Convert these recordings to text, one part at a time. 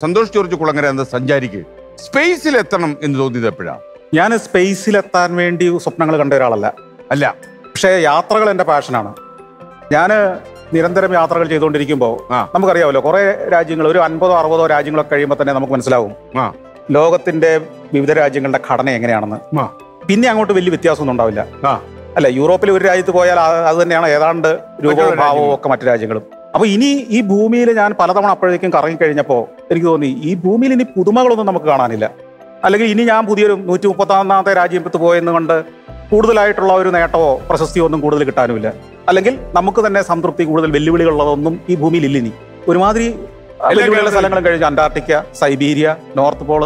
Santhosh George Kulangara എന്ന സഞ്ചാരിക്ക് സ്പേസിൽ എത്തണം എന്ന് തോന്നിയത് എപ്പോഴാണ് ഞാൻ സ്പേസിൽ എത്താൻ വേണ്ടി സ്വപ്നങ്ങൾ കണ്ട ഒരാളല്ല. അല്ല പക്ഷേ യാത്രകൾ എന്റെ പാഷനാണ്. ഞാൻ നിരന്തരം യാത്രകൾ ചെയ്തുകൊണ്ടിരിക്കുമ്പോൾ ആ. നമുക്കറിയാമല്ലോ കുറേ രാജ്യങ്ങൾ ഒരു അൻപതോ അറുപതോ രാജ്യങ്ങളൊക്കെ കഴിയുമ്പോൾ തന്നെ നമുക്ക് മനസ്സിലാവും ലോകത്തിന്റെ വിവിധ രാജ്യങ്ങളുടെ ഘടന എങ്ങനെയാണെന്ന്. ആ. പിന്നെ അങ്ങോട്ട് വലിയ വ്യത്യാസമൊന്നും ഉണ്ടാവില്ല. അല്ല യൂറോപ്പിൽ ഒരു രാജ്യത്ത് പോയാൽ അത് തന്നെയാണ് ഏതാണ്ട് രൂപവും ഭാവവും ഒക്കെ മറ്റു രാജ്യങ്ങളും. അപ്പൊ ഇനി ഈ ഭൂമിയിൽ ഞാൻ പലതവണ അപ്പോഴേക്കും കറങ്ങി കഴിഞ്ഞപ്പോൾ എനിക്ക് തോന്നി ഈ ഭൂമിയിൽ ഇനി പുതുമകളൊന്നും നമുക്ക് കാണാനില്ല. അല്ലെങ്കിൽ ഇനി ഞാൻ പുതിയൊരു നൂറ്റി മുപ്പത്തൊന്നാമത്തെ രാജ്യത്ത് പോയെന്ന് കൊണ്ട് കൂടുതലായിട്ടുള്ള ഒരു നേട്ടമോ പ്രശസ്തിയോ ഒന്നും കൂടുതൽ കിട്ടാനുമില്ല. അല്ലെങ്കിൽ നമുക്ക് തന്നെ സംതൃപ്തി കൂടുതൽ വെല്ലുവിളികളുള്ളതൊന്നും ഈ ഭൂമിയിൽ ഇല്ല ഇനി. ഒരുമാതിരി വെല്ലുവിളിയുള്ള സ്ഥലങ്ങളും കഴിഞ്ഞു Antarctica Siberia north pole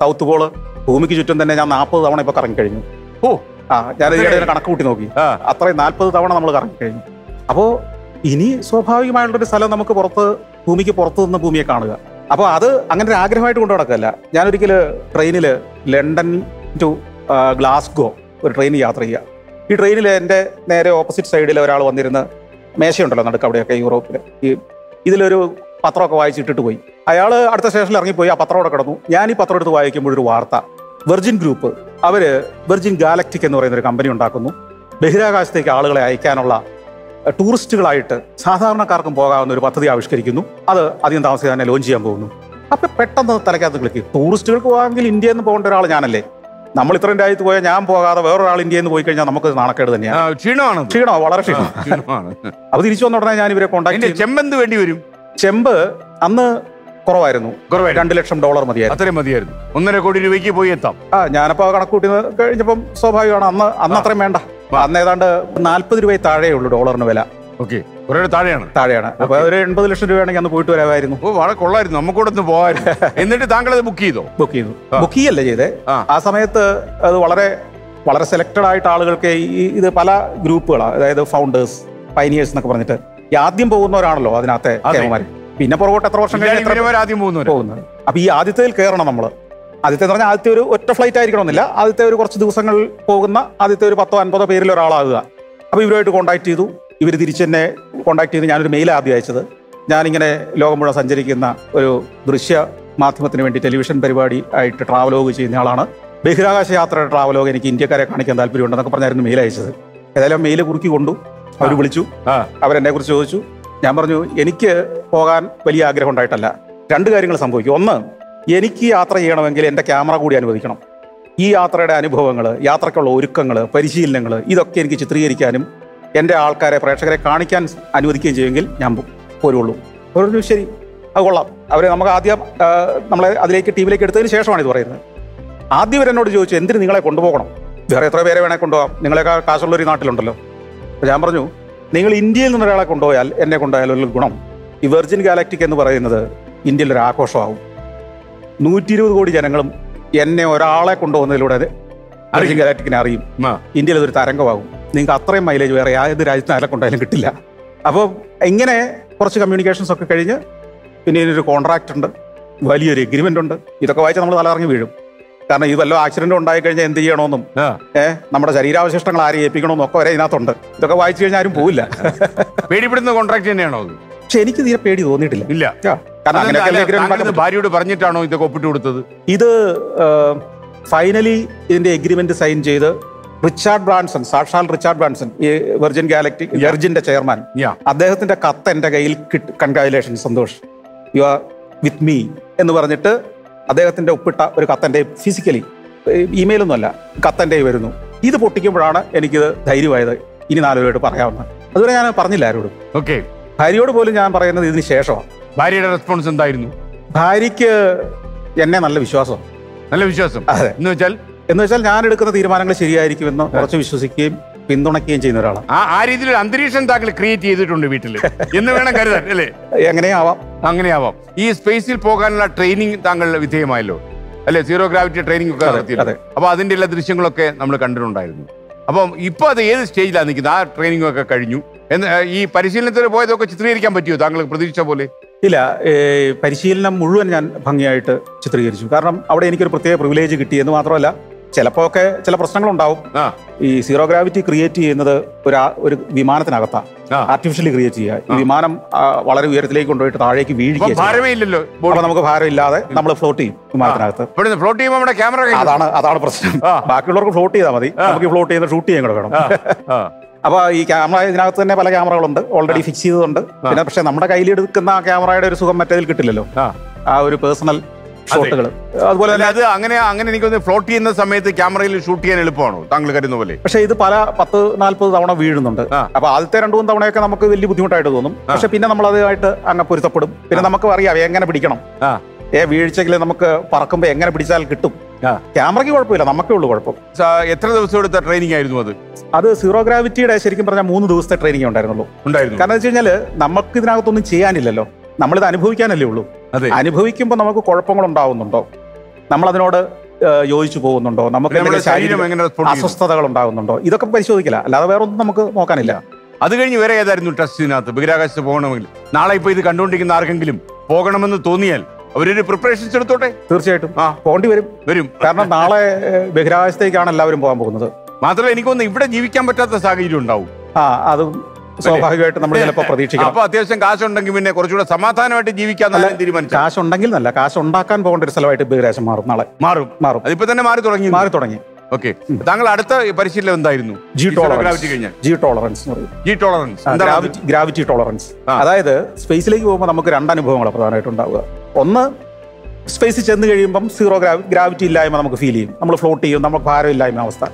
south pole ഭൂമിക്ക് ചുറ്റും തന്നെ ഞാൻ നാൽപ്പത് തവണ ഇപ്പൊ കറങ്ങി കഴിഞ്ഞു. ഓ ആ ഞാൻ കണക്ക് കൂട്ടി നോക്കി. അത്രയും നാൽപ്പത് തവണ നമ്മൾ കറങ്ങി കഴിഞ്ഞു. അപ്പോൾ ഇനി സ്വാഭാവികമായിട്ടുള്ളൊരു സ്ഥലം നമുക്ക് പുറത്ത് ഭൂമിക്ക് പുറത്ത് നിന്ന് ഭൂമിയെ കാണുക. അപ്പോൾ അത് അങ്ങനെ ഒരു ആഗ്രഹമായിട്ട് കൊണ്ടു നടക്കല്ല ഞാനൊരിക്കൽ ട്രെയിനിൽ ലണ്ടൻ ടു ഗ്ലാസ്ഗോ ഒരു ട്രെയിൻ യാത്ര ചെയ്യുക. ഈ ട്രെയിനിൽ എന്റെ നേരെ ഓപ്പോസിറ്റ് സൈഡിൽ ഒരാൾ വന്നിരുന്ന് മേശയുണ്ടല്ലോ നടുക്ക് അവിടെയൊക്കെ യൂറോപ്പിൽ ഈ ഇതിലൊരു പത്രമൊക്കെ വായിച്ചിട്ടിട്ട് പോയി. അയാൾ അടുത്ത സ്റ്റേഷനിൽ ഇറങ്ങിപ്പോയി ആ പത്രം അവിടെ കിടന്നു. ഞാൻ ഈ പത്രം എടുത്ത് വായിക്കുമ്പോഴൊരു വാർത്ത. വെർജിൻ ഗ്രൂപ്പ് അവർ വെർജിൻ ഗാലക്റ്റിക് എന്ന് പറയുന്ന ഒരു കമ്പനി ഉണ്ടാക്കുന്നു. ബഹിരാകാശത്തേക്ക് ആളുകളെ അയക്കാനുള്ള ടൂറിസ്റ്റുകളായിട്ട് സാധാരണക്കാർക്കും പോകാവുന്ന ഒരു പദ്ധതി ആവിഷ്കരിക്കുന്നു. അത് അധികം താമസിക്കാൻ തന്നെ ലോഞ്ച് ചെയ്യാൻ പോകുന്നു. അപ്പൊ പെട്ടെന്ന് തലക്കകത്ത് ക്ലിക്ക്. ടൂറിസ്റ്റുകൾക്ക് പോകാമെങ്കിൽ ഇന്ത്യയിൽ നിന്ന് പോകേണ്ട ഒരാൾ ഞാനല്ലേ? നമ്മൾ ഇത്രയും രാജ്യത്ത് പോയാൽ ഞാൻ പോകാതെ വേറൊരാൾ ഇന്ത്യയിൽ നിന്ന് പോയി കഴിഞ്ഞാൽ നമുക്ക് നാണക്കേട് തന്നെയാണ് ക്ഷീണമാണ്. ക്ഷീണോ വളരെ ക്ഷീണം ക്ഷീണമാണ്. അപ്പൊ തിരിച്ചു വന്ന ഉടനെ ഞാൻ ഇവരെ കോണ്ടാക്ട് ചെമ്പെന്ത് വേണ്ടി വരും? ചെമ്പ് അന്ന് കുറവായിരുന്നു. രണ്ട് ലക്ഷം ഡോളർ മതിയായിരുന്നു. അത്രയും മതിയായിരുന്നു. ഒന്നര കോടി രൂപയ്ക്ക് പോയി എത്താം. ആ ഞാനപ്പോ കണക്ക് കൂട്ടി കഴിഞ്ഞപ്പം സ്വാഭാവികമാണ് അന്ന് അന്ന് അത്രയും വേണ്ട. അന്ന് ഏതാണ്ട് നാല്പത് രൂപ താഴെ ഉള്ളൂ ഡോളറിന് വില. ഓക്കെ. കുറെ താഴെയാണ്. താഴെയാണ്. അപ്പൊ ഒരു എൺപത് ലക്ഷം രൂപയാണെങ്കിൽ അന്ന് പോയിട്ട് വരാമായിരുന്നു. ഓ വളരെ കൊള്ളായിരുന്നു. നമുക്കൂടെ ഒന്ന് എന്നിട്ട് താങ്കൾ അത് ബുക്ക് ചെയ്തോ? ബുക്ക് ചെയ്തു. ബുക്ക് ചെയ്യല്ലേ ചെയ്തേ? ആ. സമയത്ത് അത് വളരെ വളരെ സെലക്റ്റഡ് ആയിട്ട് ആളുകൾക്ക് ഈ ഇത് പല ഗ്രൂപ്പുകളാണ് അതായത് ഫൗണ്ടേഴ്സ് പൈനിയേഴ്സ് എന്നൊക്കെ പറഞ്ഞിട്ട് ഈ ആദ്യം പോകുന്നവരാണല്ലോ അതിനകത്തെ അതെ. പിന്നെ പുറകോട്ട് എത്ര വർഷം കഴിഞ്ഞാൽ ആദ്യം അപ്പൊ ഈ ആദ്യത്തേൽ കയറണം നമ്മൾ ആദ്യത്തെ എന്ന് പറഞ്ഞാൽ ആദ്യത്തെ ഒരു ഒറ്റ ഫ്ലൈറ്റ് ആയിരിക്കണമെന്നില്ല. ആദ്യത്തെ ഒരു കുറച്ച് ദിവസങ്ങൾ പോകുന്ന ആദ്യത്തെ ഒരു പത്തോ അൻപതോ പേരിൽ ഒരാളാകുക. അപ്പോൾ ഇവരുമായിട്ട് കോൺടാക്ട് ചെയ്തു. ഇവർ തിരിച്ച് എന്നെ കോൺടാക്ട് ചെയ്ത് ഞാനൊരു മെയിൽ ആദ്യം അയച്ചത്. ഞാനിങ്ങനെ ലോകം മുഴുവൻ സഞ്ചരിക്കുന്ന ഒരു ദൃശ്യ മാധ്യമത്തിന് വേണ്ടി ടെലിവിഷൻ പരിപാടി ആയിട്ട് ട്രാവലോഗ് ചെയ്യുന്ന ആളാണ്. ബഹിരാകാശ യാത്രയുടെ ട്രാവലോഗ് എനിക്ക് ഇന്ത്യക്കാരെ കാണിക്കാൻ താല്പര്യമുണ്ടെന്നൊക്കെ പറഞ്ഞായിരുന്നു മെയിൽ അയച്ചത്. ഏതായാലും മെയിൽ കുറുക്കി കൊണ്ടു. അവർ വിളിച്ചു. ആ. അവരെന്നെ കുറിച്ച് ചോദിച്ചു. ഞാൻ പറഞ്ഞു എനിക്ക് പോകാൻ വലിയ ആഗ്രഹം ഉണ്ടായിട്ടല്ല. രണ്ട് കാര്യങ്ങൾ സംഭവിക്കും. ഒന്ന് എനിക്ക് യാത്ര ചെയ്യണമെങ്കിൽ എന്റെ ക്യാമറ കൂടി അനുവദിക്കണം. ഈ യാത്രയുടെ അനുഭവങ്ങൾ യാത്രക്കുള്ള ഒരുക്കങ്ങൾ പരിശീലനങ്ങൾ ഇതൊക്കെ എനിക്ക് ചിത്രീകരിക്കാനും എന്റെ ആൾക്കാരെ പ്രേക്ഷകരെ കാണിക്കാൻ അനുവദിക്കുകയും ചെയ്യുമെങ്കിൽ ഞാൻ പോരുള്ളൂ. അവർ ശരി. അത് കൊള്ളാം. അവരെ നമുക്ക് ആദ്യം നമ്മളെ അതിലേക്ക് ടീമിലേക്ക് എടുത്തതിന് ശേഷമാണ് ഇത് പറയുന്നത്. ആദ്യം എന്നോട് ചോദിച്ചു എന്തിന് നിങ്ങളെ കൊണ്ടുപോകണം? വേറെ എത്ര പേരെ വേണേൽ കൊണ്ടുപോകാം. നിങ്ങളെക്കാൾ കാശുള്ള ഒരു നാട്ടിലുണ്ടല്ലോ. അപ്പോൾ ഞാൻ പറഞ്ഞു നിങ്ങൾ ഇന്ത്യയിൽ നിന്ന് ഒരാളെ കൊണ്ടുപോയാൽ എന്നെ കൊണ്ടുപോയാൽ ഒരു ഗുണം. ഈ വെർജിൻ ഗാലക്റ്റിക് എന്ന് പറയുന്നത് ഇന്ത്യയിൽ ഒരു ആഘോഷമാവും. നൂറ്റി ഇരുപത് കോടി ജനങ്ങളും എന്നെ ഒരാളെ കൊണ്ടുപോകുന്നതിലൂടെ അത് ഗലാറ്റിക്കിനെ അറിയും. ഇന്ത്യയിൽ അതൊരു തരംഗമാകും. നിങ്ങൾക്ക് അത്രയും മൈലേജ് വേറെ ഏത് രാജ്യത്തിന് ആരെ കൊണ്ടായാലും കിട്ടില്ല. അപ്പോൾ ഇങ്ങനെ കുറച്ച് കമ്മ്യൂണിക്കേഷൻസ് ഒക്കെ കഴിഞ്ഞ് പിന്നെ ഇതിനൊരു കോൺട്രാക്റ്റ് ഉണ്ട്. വലിയൊരു എഗ്രിമെന്റ് ഉണ്ട്. ഇതൊക്കെ വായിച്ചാൽ നമ്മൾ തലറങ്ങി വീഴും. കാരണം ഇത് വല്ല ആക്സിഡന്റ് ഉണ്ടായി കഴിഞ്ഞാൽ എന്ത് ചെയ്യണമെന്നും ഏഹ് നമ്മുടെ ശരീരാവശിഷ്ടങ്ങൾ ആരെ ഏൽപ്പിക്കണമെന്നും ഒക്കെ വരെ ഇതിനകത്തുണ്ട്. ഇതൊക്കെ വായിച്ചു കഴിഞ്ഞാൽ ആരും പോവില്ല. പേടിപ്പെടുന്ന കോൺട്രാക്ട് തന്നെയാണോ പക്ഷെ എനിക്ക് തീരെ പേടി തോന്നിയിട്ടില്ല. ഇല്ല. കാരണം അല്ല, ഭാര്യയോട് പറഞ്ഞിട്ടാണോ ഇതൊക്കെ ഒപ്പിട്ട് കൊടുത്തത്? ഇത് ഫൈനലി ഇതിന്റെ എഗ്രിമെന്റ് സൈൻ ചെയ്ത് റിച്ചാർഡ് ബ്രാൻസൺ സാക്ഷാൽ റിച്ചാർഡ് ബ്രാൻസൺ ഈ വെർജിൻ ഗാലക്ടി വെർജിന്റെ ചെയർമാൻ അദ്ദേഹത്തിന്റെ കത്ത് എന്റെ കയ്യിൽ congratulation Santhosh. You are with me എന്ന് പറഞ്ഞിട്ട് അദ്ദേഹത്തിന്റെ ഒപ്പിട്ട ഒരു കത്തന്റെ ഫിസിക്കലി ഇമെയിലൊന്നുമല്ല കത്തന്റെ വരുന്നു. ഇത് പൊട്ടിക്കുമ്പോഴാണ് എനിക്കിത് ധൈര്യമായത്. ഇനി നാലുപേരോട് പറയാവുന്നത് അതുവരെ ഞാൻ പറഞ്ഞില്ല ആരോടും. ഓക്കെ ഭാര്യയോട് പോലും ഞാൻ പറയുന്നത് ഇതിന് ശേഷമാണ്. ഭാര്യയുടെ റെസ്പോൺസ് എന്തായിരുന്നു? ഭാര്യയ്ക്ക് എന്നെ നല്ല വിശ്വാസം. നല്ല വിശ്വാസം. അതെ. എന്ന് വെച്ചാൽ? എന്ന് വെച്ചാൽ ഞാൻ എടുക്കുന്ന തീരുമാനങ്ങൾ ശരിയായിരിക്കുമെന്ന് കുറച്ച് വിശ്വസിക്കുകയും പിന്തുണയ്ക്കുകയും ചെയ്യുന്ന ഒരാളാണ്. ആ ആ രീതിയിൽ ഒരു അന്തരീക്ഷം താങ്കൾ ക്രിയേറ്റ് ചെയ്തിട്ടുണ്ട് വീട്ടിൽ എന്ന് വേണം കരുതാൻ അല്ലേ? എങ്ങനെയാവാം അങ്ങനെയാവാം. ഈ സ്പേസിൽ പോകാനുള്ള ട്രെയിനിങ് താങ്കൾ വിധേയമായല്ലോ? അല്ലെ? സീറോ ഗ്രാവിറ്റി ട്രെയിനിങ് ഒക്കെ നടത്തിയല്ലോ. അപ്പൊ അതിന്റെ എല്ലാ ദൃശ്യങ്ങളൊക്കെ നമ്മൾ കണ്ടിട്ടുണ്ടായിരുന്നു. അപ്പം ഇപ്പൊ അത് ഏത് സ്റ്റേജിലാണ് നിൽക്കുന്നത്? ആ ട്രെയിനിങ് ഒക്കെ കഴിഞ്ഞു. എന്ന് ഈ പരിശീലനത്തിന് പോയതൊക്കെ ചിത്രീകരിക്കാൻ പറ്റുമോ താങ്കൾ പ്രതീക്ഷിച്ച പോലെ? ഇല്ല പരിശീലനം മുഴുവൻ ഞാൻ ഭംഗിയായിട്ട് ചിത്രീകരിച്ചു. കാരണം അവിടെ എനിക്കൊരു പ്രത്യേക പ്രിവിലേജ് കിട്ടി എന്ന് മാത്രമല്ല ചിലപ്പോ ഒക്കെ ചില പ്രശ്നങ്ങളുണ്ടാവും. ഈ സീറോ ഗ്രാവിറ്റി ക്രിയേറ്റ് ചെയ്യുന്നത് ഒരു ഒരു വിമാനത്തിനകത്താണ് ആർട്ടിഫിഷ്യലി ക്രിയേറ്റ് ചെയ്യുക. ഈ വിമാനം വളരെ ഉയരത്തിലേക്ക് കൊണ്ടുപോയിട്ട് താഴേക്ക് വീഴിക്കുക വീഴുക ഭാരമേ ഇല്ലല്ലോ ബോഡി അപ്പൊ നമുക്ക് ഭാരമില്ലാതെ നമ്മൾ ഫ്ലോട്ട് ചെയ്യും വിമാനത്തിനകത്ത്. ഫ്ലോട്ട് ചെയ്യുമ്പോൾ നമ്മുടെ ക്യാമറ അതാണ് അതാണ് പ്രശ്നം. ബാക്കിയുള്ളവർക്ക് ഫ്ലോട്ട് ചെയ്താൽ മതി. നമുക്ക് ഫ്ലോട്ട് ചെയ്യുന്ന ഷൂട്ട് ചെയ്യാൻ കൂടെ വേണം. അപ്പൊ ഈ ക്യാമറ ഇതിനകത്ത് തന്നെ പല ക്യാമറകളുണ്ട്. Already fix ചെയ്തതുണ്ട്. പിന്നെ പക്ഷെ നമ്മുടെ കയ്യിലെടുക്കുന്ന ആ ക്യാമറയുടെ ഒരു സുഖം മറ്റേതിൽ കിട്ടില്ലല്ലോ. ആ. ഒരു പേഴ്സണൽ ഷോട്ടുകൾ അതുപോലെ തന്നെ അത് അങ്ങനെ അങ്ങനെ എനിക്ക് ഫ്ലോട്ട് ചെയ്യുന്ന സമയത്ത് ക്യാമറയിൽ ഷൂട്ട് ചെയ്യാൻ എളുപ്പമാണോ? താങ്കൾ കരുതുന്ന പോലെ. പക്ഷേ ഇത് പല പത്ത് നാല്പത് തവണ വീഴുന്നുണ്ട്. അപ്പൊ ആദ്യത്തെ രണ്ടു മൂന്ന് തവണയൊക്കെ നമുക്ക് വലിയ ബുദ്ധിമുട്ടായിട്ട് തോന്നും. പക്ഷെ പിന്നെ നമ്മൾ അതുമായിട്ട് അങ്ങ് പൊരുത്തപ്പെടും. പിന്നെ നമുക്ക് അറിയാം എങ്ങനെ പിടിക്കണം. ഏ വീഴ്ചയിൽ നമുക്ക് പറക്കുമ്പോൾ എങ്ങനെ പിടിച്ചാൽ കിട്ടും. ക്യാമറയ്ക്ക് കുഴപ്പമില്ല നമുക്കേ ഉള്ളൂ കുഴപ്പം. എത്ര ദിവസം എടുത്ത ട്രെയിനിങ് ആയിരുന്നു അത്? അത് സീറോ ഗ്രാവിറ്റിയുടെ ശരിക്കും പറഞ്ഞാൽ മൂന്ന് ദിവസത്തെ ട്രെയിനിങ് ഉണ്ടായിരുന്നുള്ളൂ. ഉണ്ടായിരുന്നു. കാരണം വെച്ച് കഴിഞ്ഞാൽ നമുക്ക് ഇതിനകത്തൊന്നും ചെയ്യാനില്ലല്ലോ. നമ്മളിത് അനുഭവിക്കാനല്ലേ ഉള്ളൂ. അതെ. അനുഭവിക്കുമ്പോൾ നമുക്ക് കുഴപ്പങ്ങൾ ഉണ്ടാവുന്നുണ്ടോ? നമ്മൾ അതിനോട് യോജിച്ചു പോകുന്നുണ്ടോ? നമുക്ക് എന്തെങ്കിലും ശരീരം എങ്ങനെ അസ്വസ്ഥതകൾ ഉണ്ടാകുന്നുണ്ടോ? ഇതൊക്കെ പരിശോധിക്കില്ല. അല്ലാതെ വേറെ ഒന്നും നമുക്ക് നോക്കാനില്ല. അത് കഴിഞ്ഞ് വേറെ ഏതായിരുന്നു ടെസ്റ്റിനകത്ത് ബഹിരാകാശത്ത് പോകണമെങ്കിൽ. നാളെ ഇപ്പൊ ഇത് കണ്ടുകൊണ്ടിരിക്കുന്ന ആർക്കെങ്കിലും പോകണമെന്ന് തോന്നിയാൽ അവരൊരു പ്രിപ്പറേഷൻസ് എടുത്തോട്ടെ തീർച്ചയായിട്ടും. ആ. പോകേണ്ടി വരും. വരും. കാരണം നാളെ ബഹിരാകാശത്തേക്കാണ് എല്ലാവരും പോകാൻ പോകുന്നത്. മാത്രമല്ല എനിക്കൊന്ന് ഇവിടെ ജീവിക്കാൻ പറ്റാത്ത സാഹചര്യം ഉണ്ടാവും. ആ അതും സ്വാഭാവികമായിട്ട് നമ്മൾ ചിലപ്പോൾ പ്രതീക്ഷിക്കാം അപ്പൊ അത്യാവശ്യം കാശുണ്ടെങ്കിൽ പിന്നെ കുറച്ചുകൂടെ സമാധാനമായിട്ട് ജീവിക്കാൻ തീരുമാനിച്ചു കാശ് ഉണ്ടെങ്കിൽ എന്നല്ല കാശ് ഉണ്ടാക്കാൻ പോകേണ്ട ഒരു സ്ഥലമായിട്ട് ബഹിരാകാശം മാറും നാളെ. മാറും. മാറും. അതിപ്പോ തന്നെ മാറി തുടങ്ങി മാറി തുടങ്ങി. ഓക്കെ. താങ്കൾ അടുത്ത പരിശീലനം എന്തായിരുന്നു? ജി ടോളറൻസ് കഴിഞ്ഞാൽ. G tolerance G tolerance gravity tolerance. അതായത് സ്പേസിലേക്ക് പോകുമ്പോൾ നമുക്ക് രണ്ട് അനുഭവങ്ങളാണ് പ്രധാനമായിട്ട് ഉണ്ടാവുക. ഒന്ന് സ്പേസിൽ ചെന്ന് കഴിയുമ്പം സീറോ ഗ്രാവി ഗ്രാവിറ്റി ഇല്ലായ്മ നമുക്ക് ഫീൽ ചെയ്യും. നമ്മൾ ഫ്ലോട്ട് ചെയ്യും നമുക്ക് ഭാരമില്ലായ്മ അവസ്ഥ.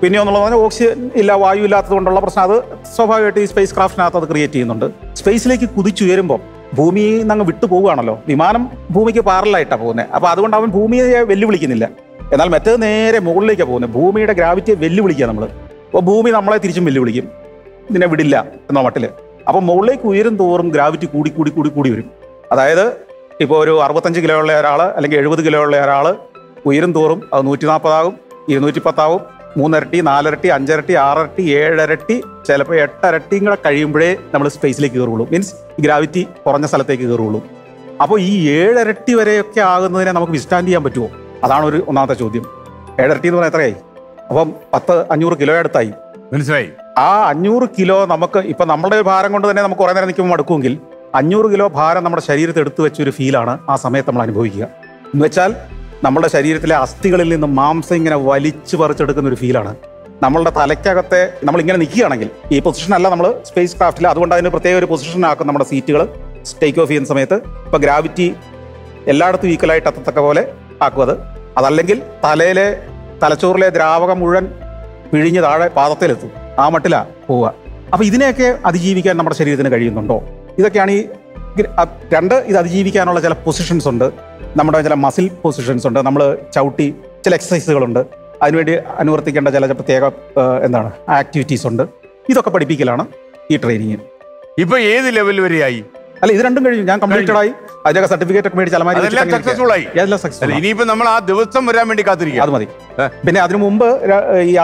പിന്നെ ഒന്നുള്ളത് പറഞ്ഞാൽ ഓക്സിജൻ ഇല്ല വായു ഇല്ലാത്തതുകൊണ്ടുള്ള പ്രശ്നം. അത് സ്വാഭാവികമായിട്ട് ഈ സ്പേസ് ക്രാഫ്റ്റിനകത്ത് അത് ക്രിയേറ്റ് ചെയ്യുന്നുണ്ട്. സ്പേസിലേക്ക് കുതിച്ചുയരുമ്പോൾ ഭൂമിയിൽ നിന്ന് അങ്ങ് വിട്ടു പോവുകയാണല്ലോ. വിമാനം ഭൂമിക്ക് പാറലായിട്ടാണ് പോകുന്നത് അപ്പോൾ അതുകൊണ്ട് അവൻ ഭൂമിയെ വെല്ലുവിളിക്കുന്നില്ല. എന്നാൽ മറ്റേത് നേരെ മുകളിലേക്കാണ് പോകുന്നത് ഭൂമിയുടെ ഗ്രാവിറ്റിയെ വെല്ലുവിളിക്കുക നമ്മൾ അപ്പോൾ ഭൂമി നമ്മളെ തിരിച്ചും വെല്ലുവിളിക്കും. ഇതിനെ വിടില്ല എന്ന മട്ടിൽ അപ്പോൾ മുകളിലേക്ക് ഉയരും തോറും ഗ്രാവിറ്റി കൂടി കൂടി കൂടി കൂടി വരും. അതായത് ഇപ്പോൾ ഒരു അറുപത്തഞ്ച് കിലോ ഉള്ള ഒരാൾ അല്ലെങ്കിൽ എഴുപത് കിലോ ഉള്ള ഒരാൾ ഉയരും തോറും അത് നൂറ്റി നാൽപ്പതാകും ഇരുന്നൂറ്റി പത്താവും മൂന്നിരട്ടി നാലിരട്ടി അഞ്ചിരട്ടി ആറിരട്ടി ഏഴരട്ടി ചിലപ്പോൾ എട്ടരട്ടിയും കൂടെ കഴിയുമ്പോഴേ നമ്മൾ സ്പേസിലേക്ക് കയറുള്ളൂ മീൻസ് ഗ്രാവിറ്റി കുറഞ്ഞ സ്ഥലത്തേക്ക് കയറുള്ളൂ അപ്പോൾ ഈ ഏഴരട്ടി വരെയൊക്കെ ആകുന്നതിനെ നമുക്ക് വിസ്റ്റാൻഡ് ചെയ്യാൻ പറ്റുമോ? അതാണ് ഒരു ഒന്നാമത്തെ ചോദ്യം. ഏഴരട്ടി എന്ന് പറഞ്ഞാൽ എത്രയായി? അപ്പം പത്ത് അഞ്ഞൂറ് കിലോ അടുത്തായി. മനസ്സിലായി. ആ അഞ്ഞൂറ് കിലോ നമുക്ക് ഇപ്പം നമ്മുടെ ഭാരം കൊണ്ട് തന്നെ നമുക്ക് കുറേ നേരം നിൽക്കുമ്പോൾ മടുക്കുമെങ്കിൽ അഞ്ഞൂറ് കിലോ ഭാരം നമ്മുടെ ശരീരത്തിൽ എടുത്തു വെച്ച ഒരു ഫീലാണ് ആ സമയത്ത് നമ്മൾ അനുഭവിക്കുക. എന്ന് വെച്ചാൽ നമ്മുടെ ശരീരത്തിലെ അസ്ഥികളിൽ നിന്ന് മാംസം ഇങ്ങനെ വലിച്ചു പറിച്ചെടുക്കുന്ന ഒരു ഫീലാണ്. നമ്മളുടെ തലയ്ക്കകത്തെ നമ്മൾ ഇങ്ങനെ നിൽക്കുകയാണെങ്കിൽ ഈ പൊസിഷൻ അല്ല നമ്മൾ സ്പേസ് ക്രാഫ്റ്റിൽ അതുകൊണ്ട് അതിന് പ്രത്യേക ഒരു പൊസിഷൻ ആക്കും നമ്മുടെ സീറ്റുകൾ ടേക്ക് ഓഫ് ചെയ്യുന്ന സമയത്ത് ഇപ്പോൾ ഗ്രാവിറ്റി എല്ലായിടത്തും ഈക്വലായിട്ട് എത്തത്തക്ക പോലെ ആക്കുക അത്. അതല്ലെങ്കിൽ തലയിലെ തലച്ചോറിലെ ദ്രാവകം മുഴുവൻ പിഴിഞ്ഞ് താഴെ പാദത്തിലെത്തും. ആ മട്ടിലാണ് പോവുക. അപ്പോൾ ഇതിനെയൊക്കെ അതിജീവിക്കാൻ നമ്മുടെ ശരീരത്തിന് കഴിയുന്നുണ്ടോ? ഇതൊക്കെയാണ് ഈ രണ്ട് ഇത് അതിജീവിക്കാനുള്ള ചില പൊസിഷൻസ് ഉണ്ട്. നമ്മുടെ ചില മസിൽ പൊസിഷൻസ് ഉണ്ട്. നമ്മൾ ചവിട്ടി ചില എക്സസൈസുകളുണ്ട് അതിനുവേണ്ടി അനുവർത്തിക്കേണ്ട ചില പ്രത്യേക എന്താണ് ആക്ടിവിറ്റീസ് ഉണ്ട്. ഇതൊക്കെ പഠിപ്പിക്കലാണ് ഈ ട്രെയിനിങ് ഇപ്പൊ ഏത് ലെവൽ വരെയായി? അല്ല ഇത് രണ്ടും കഴിഞ്ഞു. ഞാൻ കംപ്ലീറ്റഡ് ആയി. അതിലൊക്കെ സർട്ടിഫിക്കറ്റ് ഒക്കെ മേടിച്ച് അലമാരി സക്സസ്ഫുൾ ആയി. എല്ലാം ഇനിയിപ്പോ നമ്മൾ ആ ദിവസം വരാൻ വേണ്ടി കാത്തിരിക്കുക അത് മതി. പിന്നെ അതിനു മുമ്പ് ഈ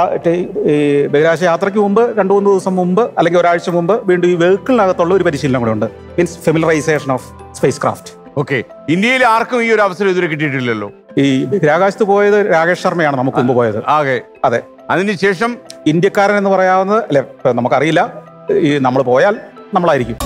ബഹിരാശ യാത്രയ്ക്ക് മുമ്പ് രണ്ടു മൂന്ന് ദിവസം മുമ്പ് അല്ലെങ്കിൽ ഒരാഴ്ച മുമ്പ് വീണ്ടും ഈ വെഹിക്കിളിനകത്തുള്ള ഒരു പരിശീലനം കൂടെ ഉണ്ട്. Means familiarization of spacecraft okay. ഇന്ത്യയിൽ ആർക്കും ഈ ഒരു അവസരം ഇതുവരെ കിട്ടിയിട്ടില്ലല്ലോ? ഈ ബഹിരാകാശത്ത് പോയത് രാകേഷ് ശർമ്മയാണ് നമുക്ക് മുമ്പ് പോയത്. ആകെ. അതെ. അതിനുശേഷം ഇന്ത്യക്കാരൻ എന്ന് പറയാവുന്നത് അല്ലെ നമുക്കറിയില്ല. ഈ നമ്മൾ പോയാൽ നമ്മളായിരിക്കും.